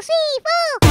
随风。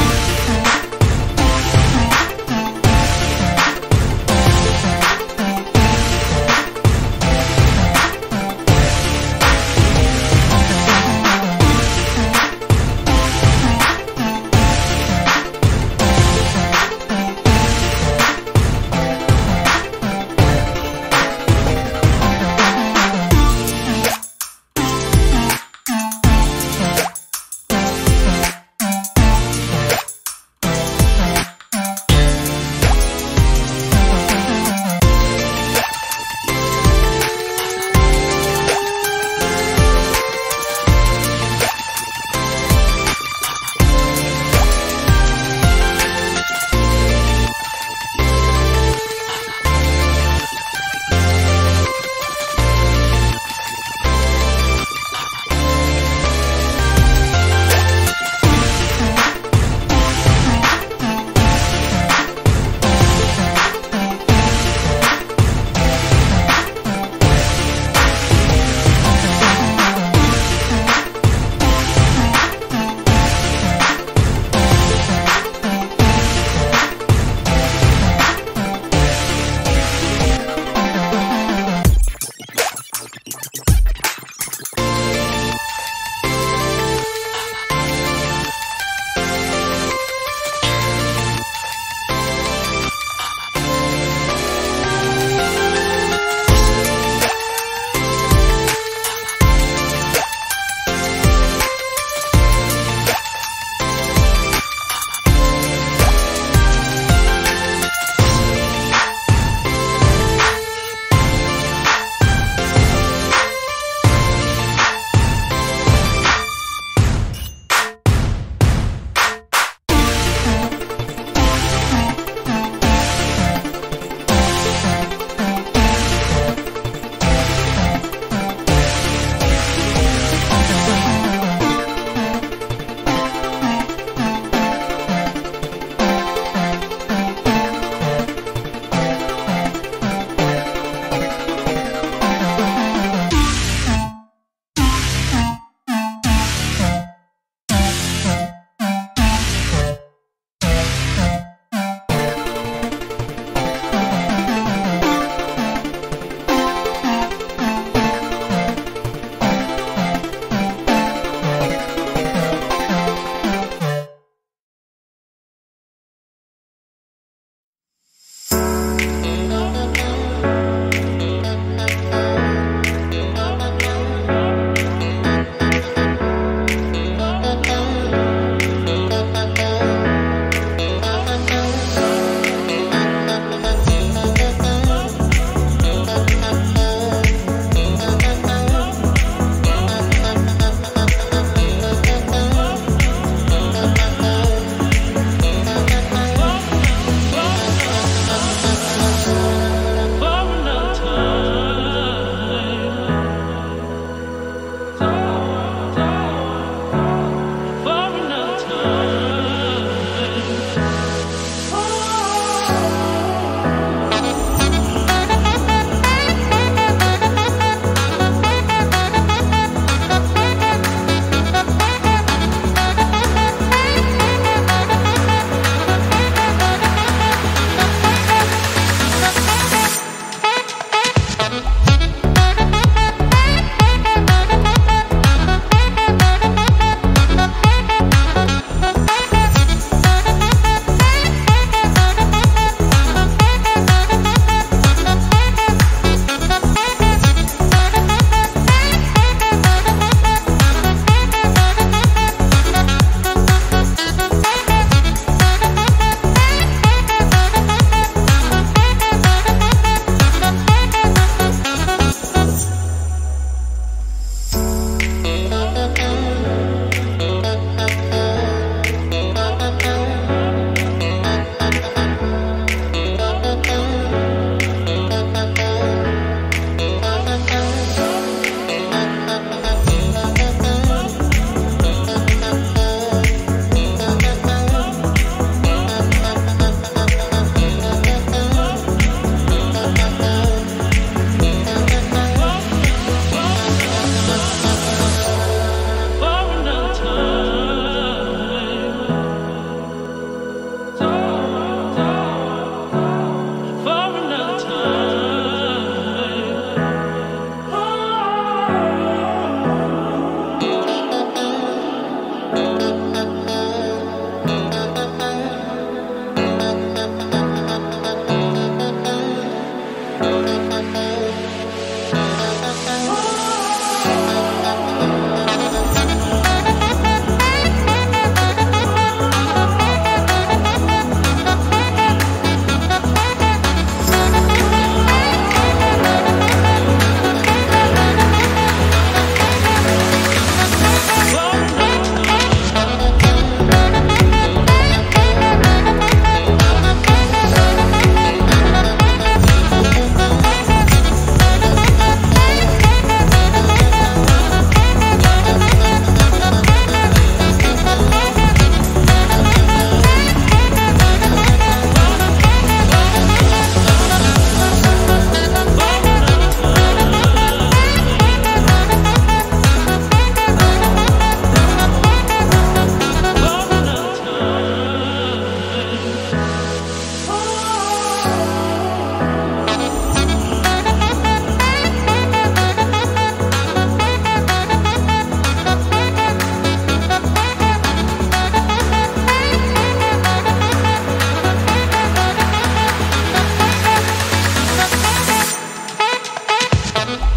Thank you.